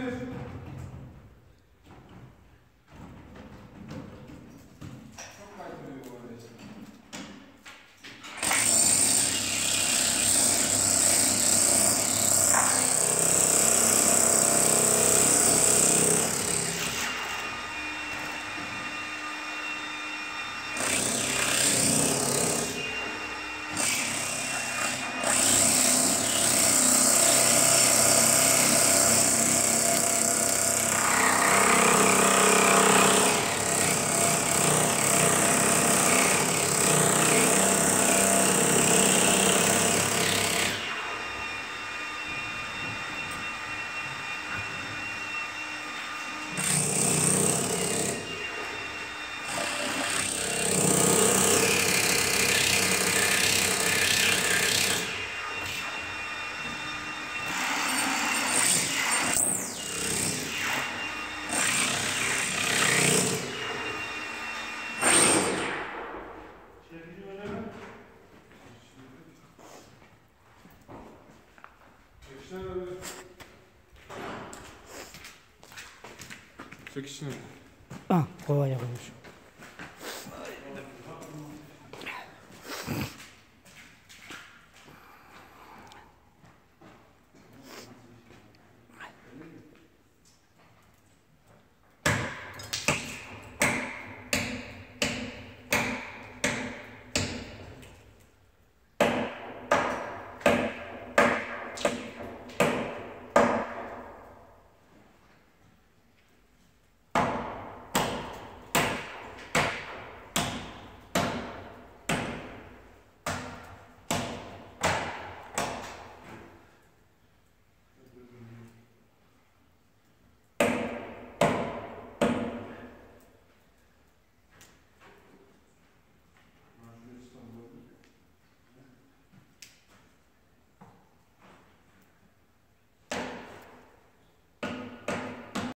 you. Çek içine. Ah, kolay yapılmış.